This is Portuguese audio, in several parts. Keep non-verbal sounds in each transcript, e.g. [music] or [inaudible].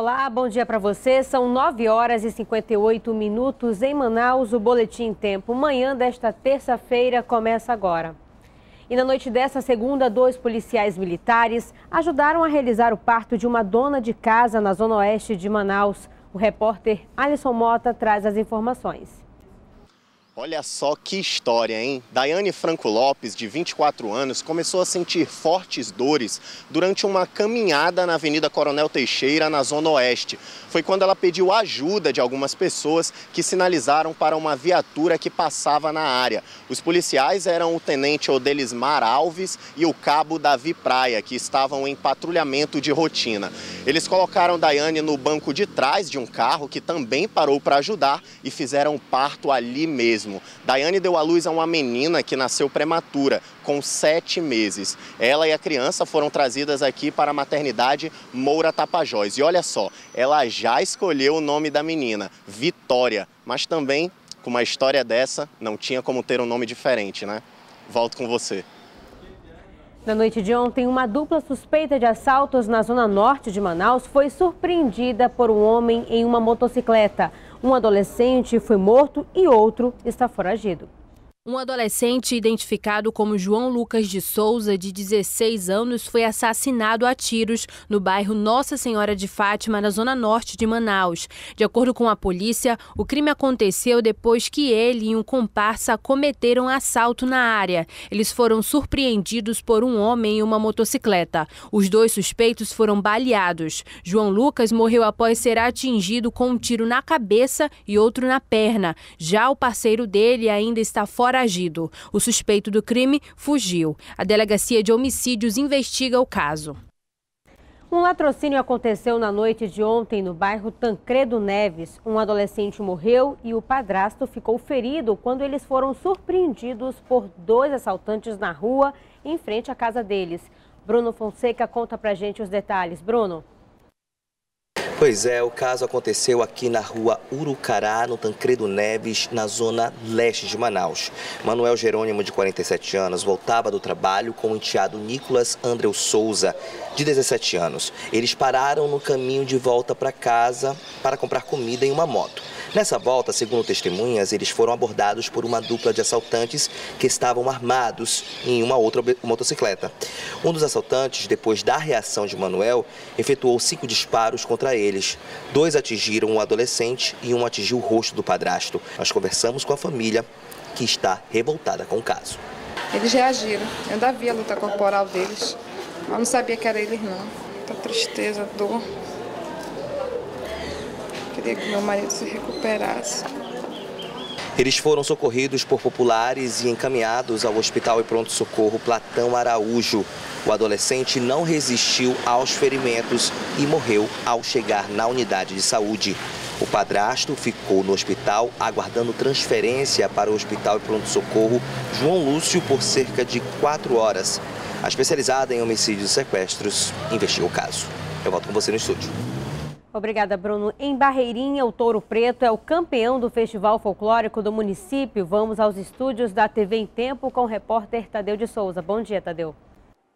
Olá, bom dia para você. São 9 horas e 58 minutos em Manaus. O Boletim Tempo. Manhã desta terça-feira começa agora. E na noite dessa segunda, dois policiais militares ajudaram a realizar o parto de uma dona de casa na zona oeste de Manaus. O repórter Alisson Mota traz as informações. Olha só que história, hein? Daiane Franco Lopes, de 24 anos, começou a sentir fortes dores durante uma caminhada na Avenida Coronel Teixeira, na Zona Oeste. Foi quando ela pediu ajuda de algumas pessoas que sinalizaram para uma viatura que passava na área. Os policiais eram o tenente Odelismar Alves e o cabo Davi Praia, que estavam em patrulhamento de rotina. Eles colocaram Daiane no banco de trás de um carro que também parou para ajudar e fizeram parto ali mesmo mesmo. Daiane deu à luz a uma menina que nasceu prematura, com sete meses. Ela e a criança foram trazidas aqui para a maternidade Moura Tapajós. E olha só, ela já escolheu o nome da menina, Vitória. Mas também, com uma história dessa, não tinha como ter um nome diferente, né? Volto com você. Na noite de ontem, uma dupla suspeita de assaltos na zona norte de Manaus foi surpreendida por um homem em uma motocicleta. Um adolescente foi morto e outro está foragido. Um adolescente identificado como João Lucas de Souza, de 16 anos, foi assassinado a tiros no bairro Nossa Senhora de Fátima, na zona norte de Manaus. De acordo com a polícia, o crime aconteceu depois que ele e um comparsa cometeram assalto na área. Eles foram surpreendidos por um homem em uma motocicleta. Os dois suspeitos foram baleados. João Lucas morreu após ser atingido com um tiro na cabeça e outro na perna. Já o parceiro dele ainda está fora foragido. O suspeito do crime fugiu. A Delegacia de Homicídios investiga o caso. Um latrocínio aconteceu na noite de ontem no bairro Tancredo Neves. Um adolescente morreu e o padrasto ficou ferido quando eles foram surpreendidos por dois assaltantes na rua em frente à casa deles. Bruno Fonseca conta pra gente os detalhes. Bruno. Pois é, o caso aconteceu aqui na rua Urucará, no Tancredo Neves, na zona leste de Manaus. Manuel Jerônimo, de 47 anos, voltava do trabalho com o enteado Nicolas Andreu Souza, de 17 anos. Eles pararam no caminho de volta para casa para comprar comida em uma moto. Nessa volta, segundo testemunhas, eles foram abordados por uma dupla de assaltantes que estavam armados em uma outra motocicleta. Um dos assaltantes, depois da reação de Manuel, efetuou cinco disparos contra eles. Dois atingiram o adolescente e um atingiu o rosto do padrasto. Nós conversamos com a família, que está revoltada com o caso. Eles reagiram. Eu ainda vi a luta corporal deles. Eu não sabia que era eles, não. Muita tristeza, dor. Queria que meu marido se recuperasse. Eles foram socorridos por populares e encaminhados ao Hospital e Pronto Socorro Platão Araújo. O adolescente não resistiu aos ferimentos e morreu ao chegar na unidade de saúde. O padrasto ficou no hospital aguardando transferência para o Hospital e Pronto Socorro João Lúcio por cerca de quatro horas. A especializada em homicídios e sequestros investiga o caso. Eu volto com você no estúdio. Obrigada, Bruno. Em Barreirinha, o Touro Preto é o campeão do Festival Folclórico do município. Vamos aos estúdios da TV em Tempo com o repórter Tadeu de Souza. Bom dia, Tadeu.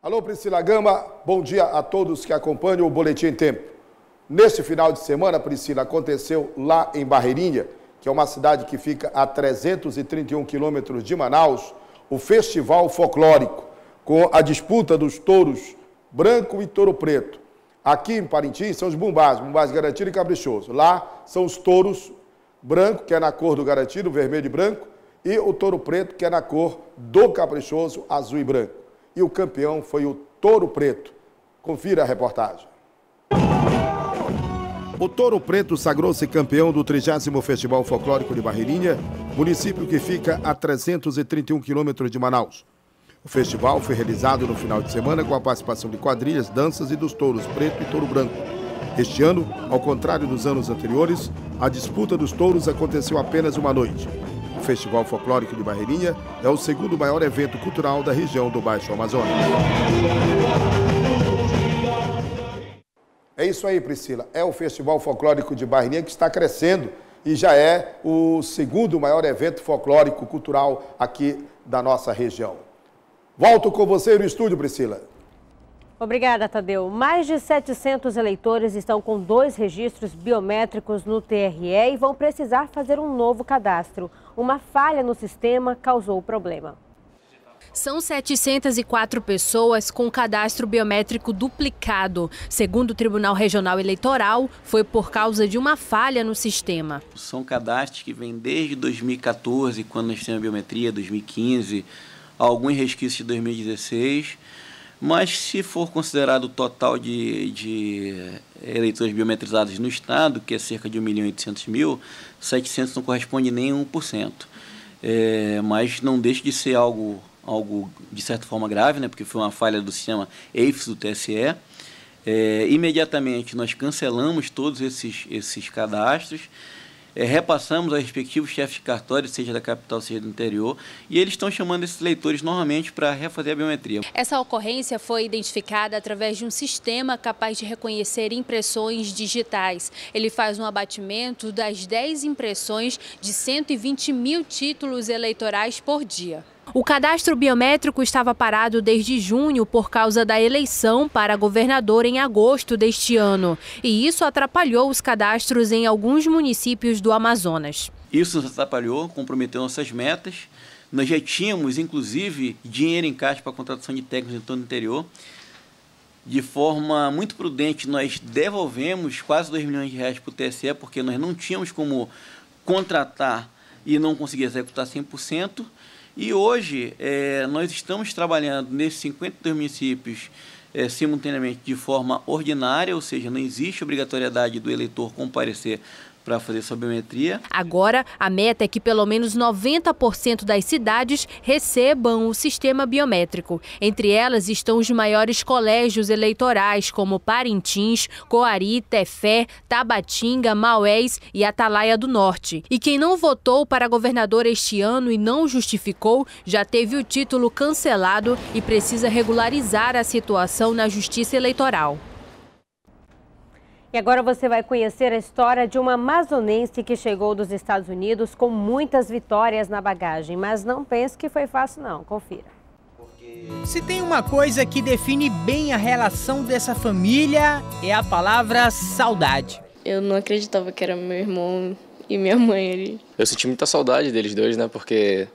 Alô, Priscila Gama. Bom dia a todos que acompanham o Boletim em Tempo. Neste final de semana, Priscila, aconteceu lá em Barreirinha, que é uma cidade que fica a 331 quilômetros de Manaus, o Festival Folclórico, com a disputa dos touros branco e touro preto. Aqui em Parintins são os bumbás, bumbás garantido e caprichoso. Lá são os touros branco, que é na cor do garantido, vermelho e branco, e o touro preto, que é na cor do caprichoso, azul e branco. E o campeão foi o touro preto. Confira a reportagem. O Touro Preto sagrou-se campeão do 30 Festival Folclórico de Barreirinha, município que fica a 331 quilômetros de Manaus. O festival foi realizado no final de semana com a participação de quadrilhas, danças e dos touros preto e touro branco. Este ano, ao contrário dos anos anteriores, a disputa dos touros aconteceu apenas uma noite. O Festival Folclórico de Barreirinha é o segundo maior evento cultural da região do Baixo Amazonas. É isso aí, Priscila. É o Festival Folclórico de Barreirinha que está crescendo e já é o segundo maior evento folclórico cultural aqui da nossa região. Volto com você no estúdio, Priscila. Obrigada, Tadeu. Mais de 700 eleitores estão com dois registros biométricos no TRE e vão precisar fazer um novo cadastro. Uma falha no sistema causou o problema. São 704 pessoas com cadastro biométrico duplicado. Segundo o Tribunal Regional Eleitoral, foi por causa de uma falha no sistema. São cadastros que vêm desde 2014, quando nós temos a biometria, 2015, alguns resquícios de 2016 mas se for considerado o total de, de eleitores biometrizados no Estado, que é cerca de 1 milhão e 800 mil, 700 não corresponde nem a 1%. É, mas não deixa de ser algo, algo de certa forma grave, né, porque foi uma falha do sistema EIFS do TSE. É, imediatamente nós cancelamos todos esses, esses cadastros é, repassamos aos respectivos chefes de cartório, seja da capital, seja do interior, e eles estão chamando esses leitores normalmente para refazer a biometria. Essa ocorrência foi identificada através de um sistema capaz de reconhecer impressões digitais. Ele faz um abatimento das 10 impressões de 120 mil títulos eleitorais por dia. O cadastro biométrico estava parado desde junho por causa da eleição para governador em agosto deste ano. E isso atrapalhou os cadastros em alguns municípios do Amazonas. Isso nos atrapalhou, comprometeu nossas metas. Nós já tínhamos, inclusive, dinheiro em caixa para a contratação de técnicos em todo o interior. De forma muito prudente, nós devolvemos quase 2 milhões de reais para o TSE, porque nós não tínhamos como contratar e não conseguir executar 100%. E hoje é, nós estamos trabalhando nesses 52 municípios é, simultaneamente de forma ordinária, ou seja, não existe obrigatoriedade do eleitor comparecer para fazer sua biometria. Agora, a meta é que pelo menos 90% das cidades recebam o sistema biométrico. Entre elas estão os maiores colégios eleitorais, como Parintins, Coari, Tefé, Tabatinga, Maués e Atalaia do Norte. E quem não votou para governador este ano e não justificou, já teve o título cancelado e precisa regularizar a situação na Justiça Eleitoral. E agora você vai conhecer a história de uma amazonense que chegou dos Estados Unidos com muitas vitórias na bagagem. Mas não pense que foi fácil não, confira. Se tem uma coisa que define bem a relação dessa família, é a palavra saudade. Eu não acreditava que era meu irmão e minha mãe ali. Eu senti muita saudade deles dois, né? Porque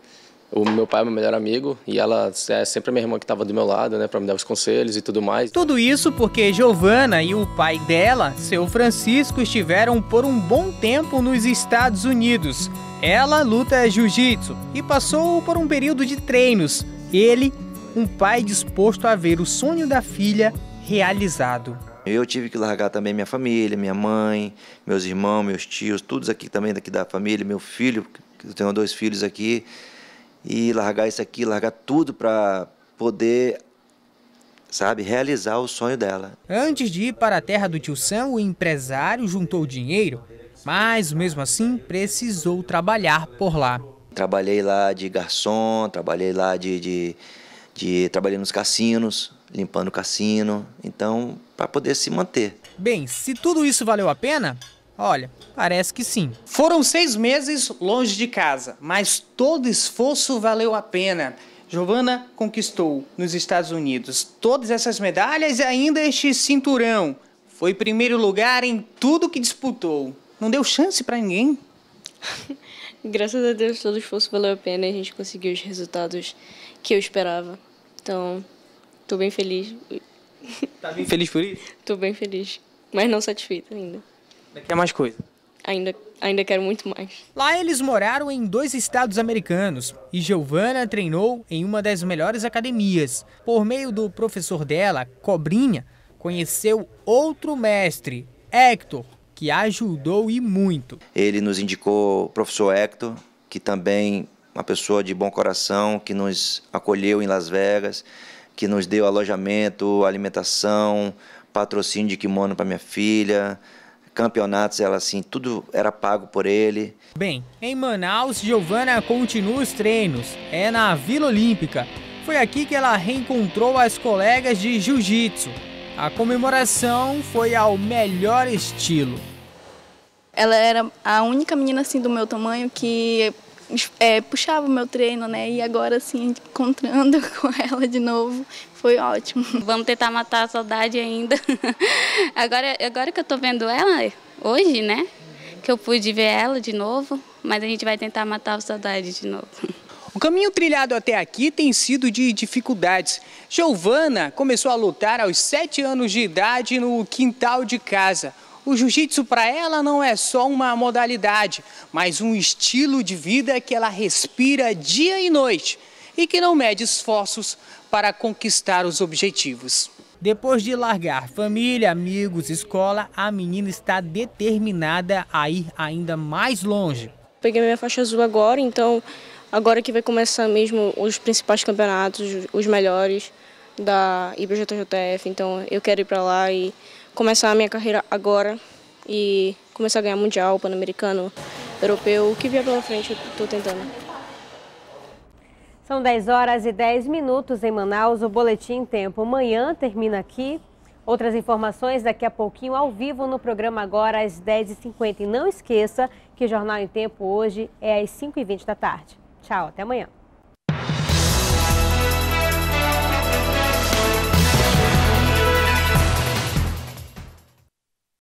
o meu pai é meu melhor amigo e ela é sempre a minha irmã que estava do meu lado, né, para me dar os conselhos e tudo mais. Tudo isso porque Giovana e o pai dela, seu Francisco, estiveram por um bom tempo nos Estados Unidos. Ela luta jiu-jitsu e passou por um período de treinos. Ele, um pai disposto a ver o sonho da filha realizado. Eu tive que largar também minha família, minha mãe, meus irmãos, meus tios, todos aqui também daqui da família, meu filho, eu tenho dois filhos aqui e largar isso aqui, largar tudo para poder, sabe, realizar o sonho dela. Antes de ir para a terra do tio Sam, o empresário juntou dinheiro, mas mesmo assim precisou trabalhar por lá. Trabalhei lá de garçom, trabalhei lá de, de, de trabalhei nos cassinos, limpando o cassino, então para poder se manter. Bem, se tudo isso valeu a pena, Olha, parece que sim. Foram seis meses longe de casa, mas todo esforço valeu a pena. Giovana conquistou nos Estados Unidos todas essas medalhas e ainda este cinturão. Foi primeiro lugar em tudo que disputou. Não deu chance para ninguém? [laughs] Graças a Deus todo esforço valeu a pena e a gente conseguiu os resultados que eu esperava. Então, tô bem feliz. Tá bem feliz por isso? [laughs] Tô bem feliz, mas não satisfeita ainda. Quer mais coisa? Ainda, ainda quero muito mais. Lá eles moraram em dois estados americanos e Giovana treinou em uma das melhores academias. Por meio do professor dela, Cobrinha, conheceu outro mestre, Hector, que ajudou e muito. Ele nos indicou o professor Hector, que também uma pessoa de bom coração, que nos acolheu em Las Vegas, que nos deu alojamento, alimentação, patrocínio de kimono para minha filha, campeonatos, ela assim, tudo era pago por ele. Bem, em Manaus, Giovana continua os treinos. É na Vila Olímpica. Foi aqui que ela reencontrou as colegas de jiu-jitsu. A comemoração foi ao melhor estilo. Ela era a única menina assim do meu tamanho que é, puxava o meu treino, né? E agora, assim, encontrando [laughs] com ela de novo, foi ótimo. Vamos tentar matar a saudade ainda. [laughs] agora, agora que eu tô vendo ela, hoje, né? Que eu pude ver ela de novo, mas a gente vai tentar matar a saudade de novo. O caminho trilhado até aqui tem sido de dificuldades. Giovana começou a lutar aos sete anos de idade no quintal de casa. O jiu-jitsu para ela não é só uma modalidade, mas um estilo de vida que ela respira dia e noite e que não mede esforços para conquistar os objetivos. Depois de largar família, amigos, escola, a menina está determinada a ir ainda mais longe. Peguei minha faixa azul agora, então agora que vai começar mesmo os principais campeonatos, os melhores da IBJJF, então eu quero ir para lá e começar a minha carreira agora e começar a ganhar mundial, pan-americano, europeu, o que vier pela frente eu estou tentando. São 10 horas e 10 minutos em Manaus, o Boletim Tempo. Amanhã termina aqui. Outras informações daqui a pouquinho ao vivo no programa agora às 10h50. E não esqueça que Jornal em Tempo hoje é às 5h20 da tarde. Tchau, até amanhã.